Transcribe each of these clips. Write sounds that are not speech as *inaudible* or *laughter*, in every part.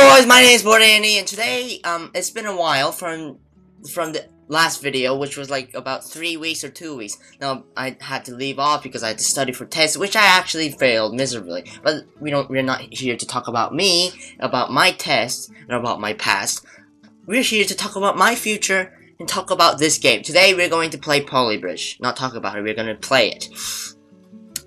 boys, my name is Bored Andy, and today, um, it's been a while from, from the last video, which was like about three weeks or two weeks. Now, I had to leave off because I had to study for tests, which I actually failed miserably. But we don't, we're not here to talk about me, about my tests, and about my past. We're here to talk about my future, and talk about this game. Today, we're going to play Polybridge. Not talk about it, we're going to play it.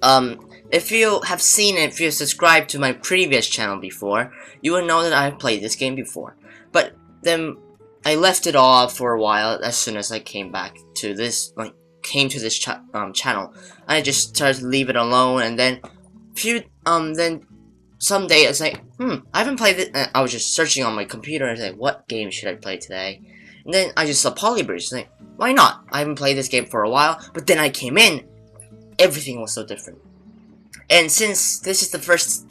Um, if you have seen it, if you subscribed to my previous channel before, you will know that I have played this game before. But then I left it off for a while as soon as I came back to this, like, came to this um, channel. I just started to leave it alone, and then, few, um, then someday it's like, hmm, I haven't played it. I was just searching on my computer and say, what game should I play today? And then I just saw Polybridge. Like, why not? I haven't played this game for a while, but then I came in, everything was so different. And since this is the first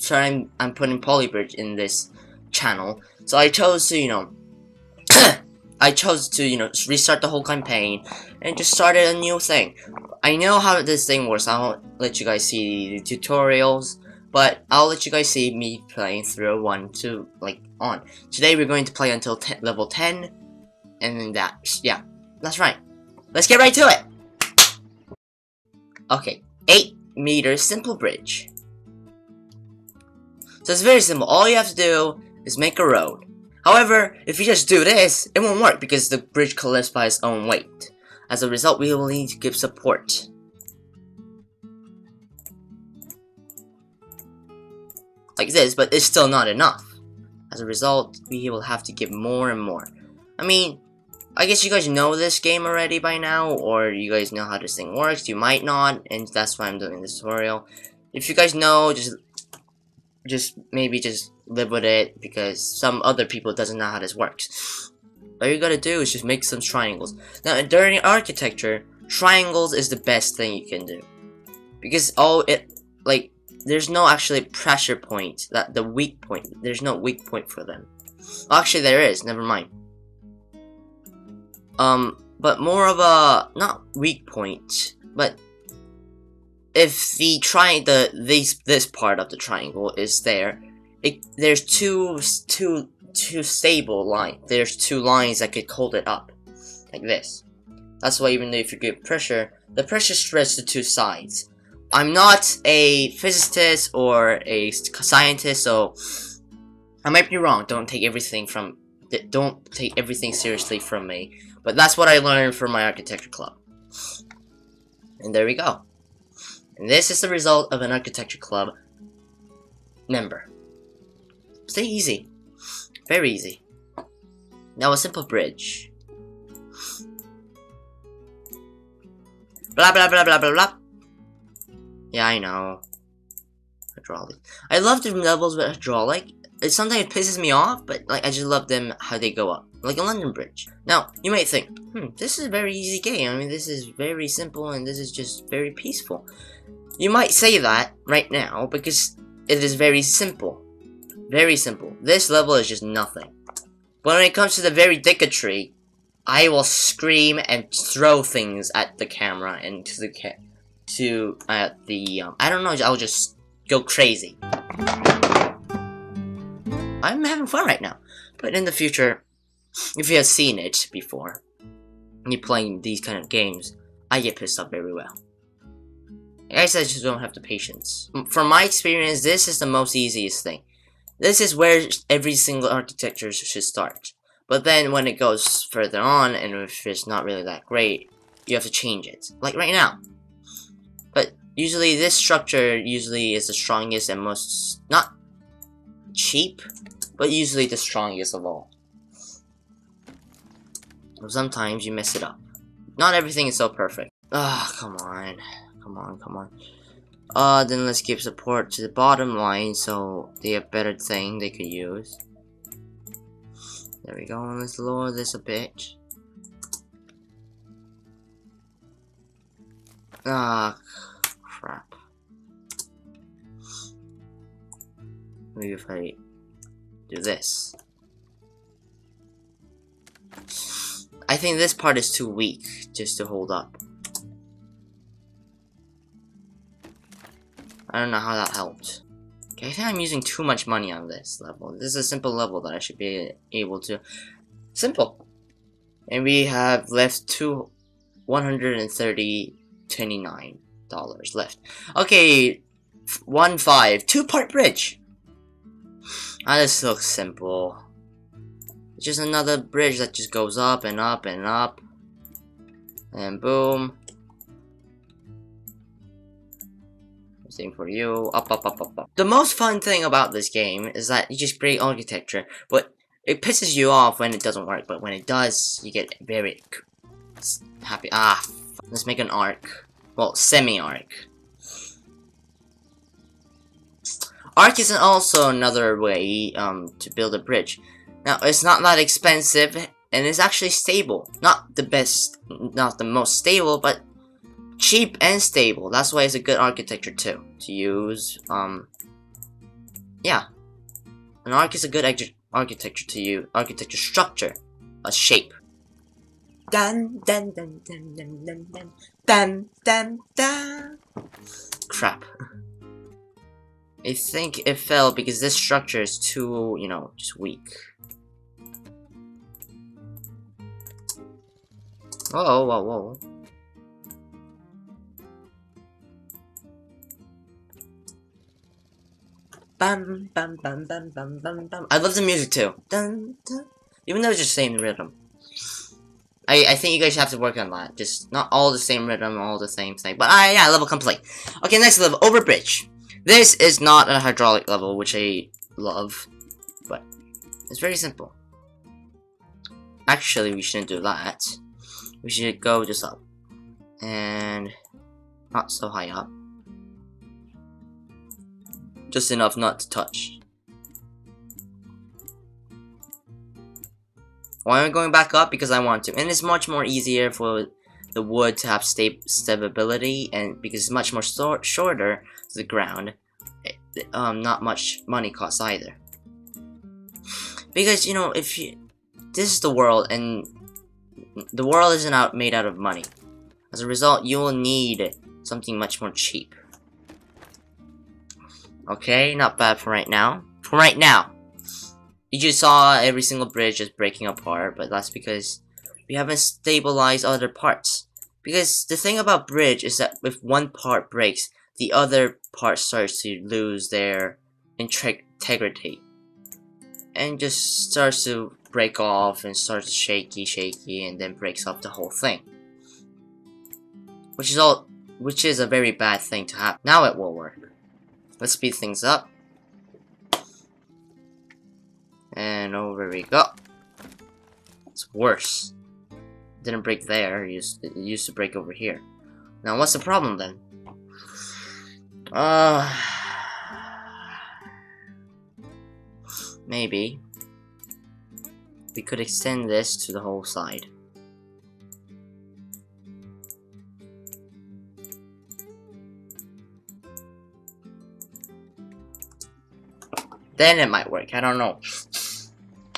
time I'm putting Polybridge in this channel, so I chose to, you know, *coughs* I chose to, you know, restart the whole campaign and just started a new thing. I know how this thing works, I won't let you guys see the tutorials, but I'll let you guys see me playing through 1 to, like, on. Today we're going to play until level 10, and then that, yeah, that's right. Let's get right to it! Okay, 8 meter simple bridge. So it's very simple. All you have to do is make a road. However, if you just do this, it won't work because the bridge collapses by its own weight. As a result, we will need to give support. Like this, but it's still not enough. As a result, we will have to give more and more. I mean, I guess you guys know this game already by now, or you guys know how this thing works. You might not, and that's why I'm doing this tutorial. If you guys know, just just maybe just live with it because some other people doesn't know how this works. All you gotta do is just make some triangles. Now, during architecture, triangles is the best thing you can do because all it like there's no actually pressure point that the weak point. There's no weak point for them. Actually, there is. Never mind. Um, but more of a not weak point, but if the tri the this this part of the triangle is there, it there's two two two stable line. There's two lines that could hold it up, like this. That's why even though if you give pressure, the pressure spreads to two sides. I'm not a physicist or a scientist, so I might be wrong. Don't take everything from don't take everything seriously from me. But that's what I learned from my architecture club. And there we go. And this is the result of an architecture club member. Stay easy. Very easy. Now a simple bridge. Blah blah blah blah blah blah. Yeah, I know. Hydraulic. I love the levels with hydraulic. It sometimes it pisses me off, but like I just love them how they go up like a London Bridge. Now, you might think, hmm, this is a very easy game. I mean, this is very simple and this is just very peaceful. You might say that right now because it is very simple. Very simple. This level is just nothing. But when it comes to the very tree, I will scream and throw things at the camera and to the ca to uh, the um, I don't know. I'll just go crazy. I'm having fun right now, but in the future, if you have seen it before, me playing these kind of games, I get pissed off very well. I guess I just don't have the patience. From my experience, this is the most easiest thing. This is where every single architecture should start. But then when it goes further on, and if it's not really that great, you have to change it. Like right now. But usually this structure usually is the strongest and most, not cheap, but usually the strongest of all. Sometimes you mess it up. Not everything is so perfect. Ah, oh, come on. Come on, come on. Uh, then let's give support to the bottom line so they have better thing they could use. There we go, let's lower this a bit. Ah, crap. Maybe if I do this. I think this part is too weak just to hold up. I don't know how that helped. Okay, I think I'm using too much money on this level. This is a simple level that I should be able to... Simple. And we have left two... 130 29 dollars left. Okay, one five two part bridge. Ah, this looks simple. It's just another bridge that just goes up and up and up, and boom. Same for you. Up, up, up, up, up. The most fun thing about this game is that you just create architecture, but it pisses you off when it doesn't work. But when it does, you get very happy. Ah, let's make an arc. Well, semi-arc. Arc is also another way um, to build a bridge. Now, it's not that expensive, and it's actually stable. Not the best, not the most stable, but cheap and stable. That's why it's a good architecture too, to use. Um, yeah. An arc is a good architecture to use, architecture structure, a shape. Dun dun dun dun dun dun dun dun dun dun. Crap. I think it fell because this structure is too, you know, just weak. Whoa, whoa, whoa. Bam, bam, bam, bam, bam, bam, bam. I love the music too. Dun, dun. Even though it's just the same rhythm. I, I think you guys have to work on that. Just not all the same rhythm, all the same thing. But I yeah, level complete. Okay, next level, overbridge. This is not a hydraulic level, which I love, but it's very simple. Actually, we shouldn't do that. We should go just up. And not so high up. Just enough not to touch. Why am I going back up? Because I want to. And it's much more easier for the wood to have sta stability and because it's much more shorter to the ground. It, eh, um, not much money costs either. Because, you know, if you... This is the world and the world isn't out made out of money. As a result, you will need something much more cheap. Okay, not bad for right now. For right now. You just saw every single bridge just breaking apart, but that's because we haven't stabilized other parts. Because the thing about bridge is that if one part breaks, the other part starts to lose their integrity. And just starts to break off and starts shaky, shaky, and then breaks up the whole thing. Which is all, which is a very bad thing to happen. Now it will work. Let's speed things up. And over we go. It's worse. Didn't break there, it used, it used to break over here. Now what's the problem then? Uh... Maybe. We could extend this to the whole side. Then it might work, I don't know.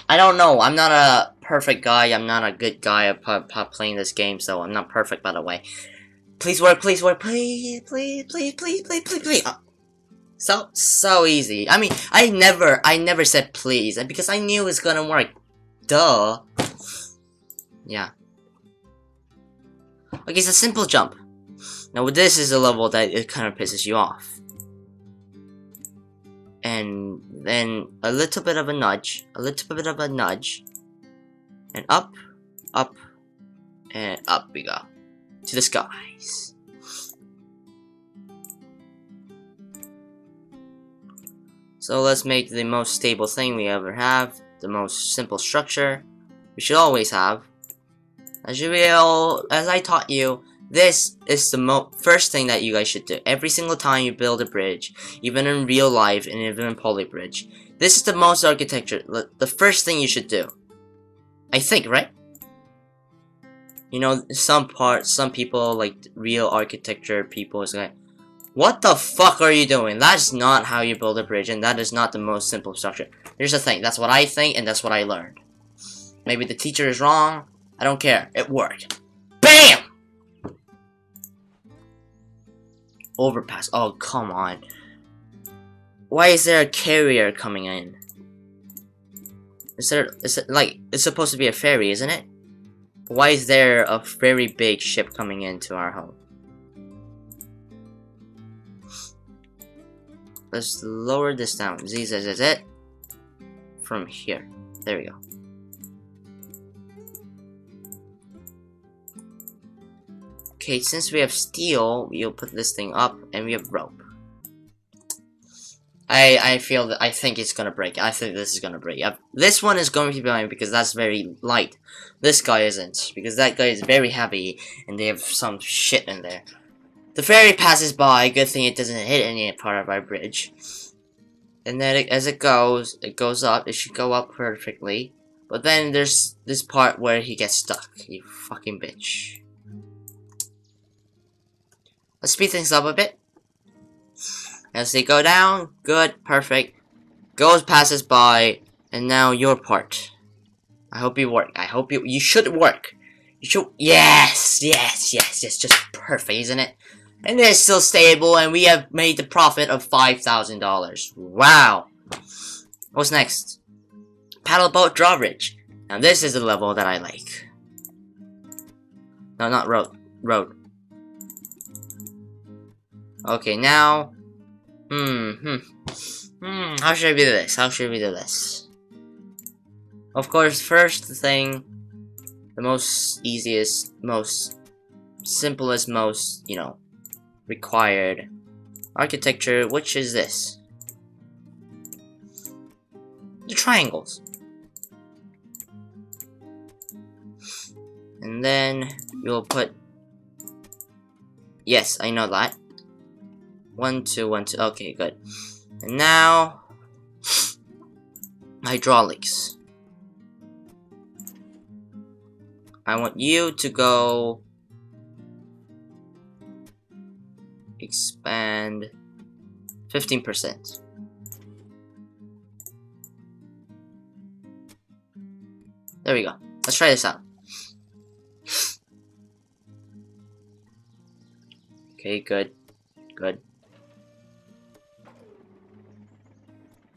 I don't know. I'm not a perfect guy. I'm not a good guy at playing this game, so I'm not perfect, by the way. Please work, please work, please, please, please, please, please, please, please. Oh. So, so easy. I mean, I never, I never said please, because I knew it was gonna work. Duh. Yeah. Okay, it's a simple jump. Now, this is a level that it kind of pisses you off and then a little bit of a nudge, a little bit of a nudge, and up, up, and up we go to the skies. So let's make the most stable thing we ever have, the most simple structure we should always have. As you will, as I taught you, this is the first thing that you guys should do. Every single time you build a bridge, even in real life and even in Polybridge, this is the most architecture, the first thing you should do. I think, right? You know, some parts, some people, like real architecture people, is like, what the fuck are you doing? That's not how you build a bridge, and that is not the most simple structure. Here's the thing, that's what I think, and that's what I learned. Maybe the teacher is wrong, I don't care, it worked. BAM! Overpass. Oh, come on. why is there a carrier coming in? Is there, is it, like, it's supposed to be a ferry, isn't it? Why is there a very big ship coming into our home? Let's lower this down. Z, Z, Z, Z. From here. There we go. Okay, since we have steel, we'll put this thing up, and we have rope. I I feel that I think it's gonna break. I think this is gonna break. Yep. This one is going to be fine because that's very light. This guy isn't because that guy is very heavy and they have some shit in there. The ferry passes by. Good thing it doesn't hit any part of our bridge. And then it, as it goes, it goes up. It should go up perfectly. But then there's this part where he gets stuck. You fucking bitch. Let's speed things up a bit. As they go down, good, perfect. Goes, passes by, and now your part. I hope you work. I hope you, you should work. You should, yes, yes, yes, yes, just perfect, isn't it? And it's still stable, and we have made the profit of $5,000. Wow. What's next? Paddle boat drawbridge. Now this is the level that I like. No, not road. Road. Okay, now Hmm, hmm. Hmm, how should we do this? How should we do this? Of course, first thing, the most easiest, most simplest, most, you know, required architecture, which is this. The triangles. And then you'll put, yes, I know that. One, two, one, two. Okay, good. And now, hydraulics. I want you to go expand 15%. There we go. Let's try this out. Okay, good. Good.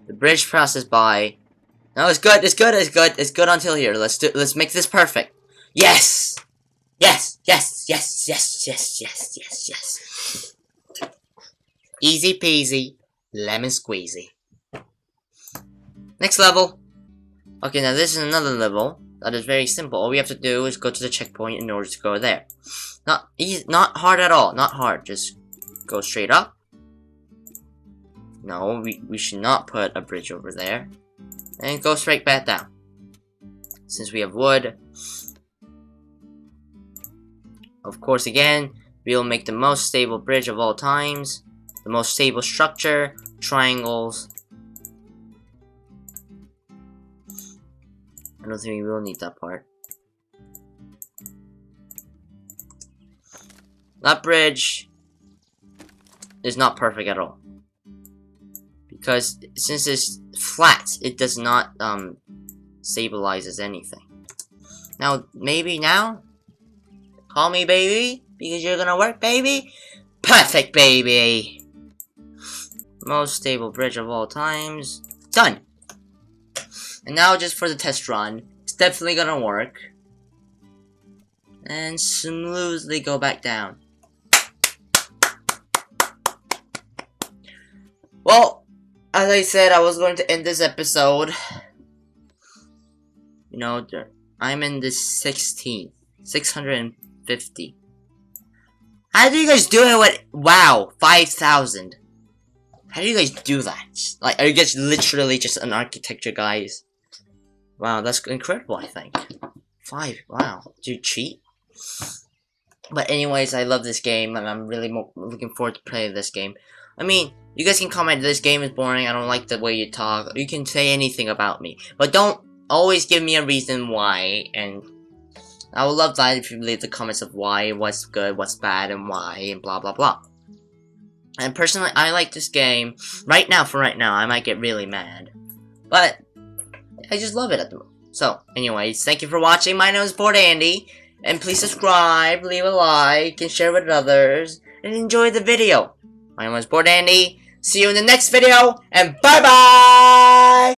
The bridge passes by. No, it's good, it's good, it's good, it's good until here. Let's do let's make this perfect. Yes! Yes, yes, yes, yes, yes, yes, yes, yes. Easy peasy, lemon squeezy. Next level. Okay, now this is another level that is very simple. All we have to do is go to the checkpoint in order to go there. Not easy, not hard at all, not hard. Just go straight up, no, we, we should not put a bridge over there. And go straight back down. Since we have wood. Of course, again, we'll make the most stable bridge of all times. The most stable structure, triangles. I don't think we will need that part. That bridge is not perfect at all because since it's flat, it does not um, stabilizes anything. Now, maybe now? Call me baby, because you're gonna work, baby? Perfect, baby! Most stable bridge of all times. Done! And now just for the test run, it's definitely gonna work. And smoothly go back down. Well, as I said, I was going to end this episode. You know, I'm in the 16th. 650. How do you guys do it with, wow, 5,000? How do you guys do that? Like, are you guys literally just an architecture guys? Wow, that's incredible, I think. Five, wow. Do you cheat? But anyways, I love this game, and I'm really looking forward to playing this game. I mean, you guys can comment, this game is boring, I don't like the way you talk. You can say anything about me. But don't always give me a reason why, and I would love that if you leave the comments of why, what's good, what's bad, and why, and blah blah blah. And personally, I like this game. Right now, for right now, I might get really mad. But, I just love it at the moment. So, anyways, thank you for watching. My name is Bored Andy. And please subscribe, leave a like, and share with others. And enjoy the video. My name is Bored Andy See you in the next video, and bye bye!